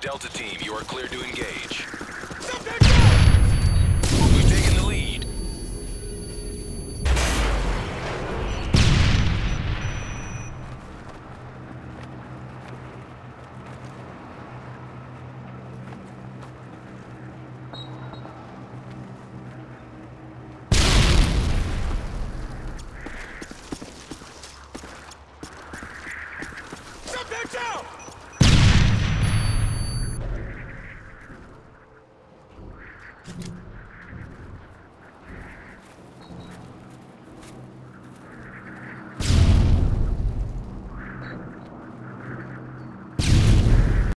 Delta team, you are clear to engage.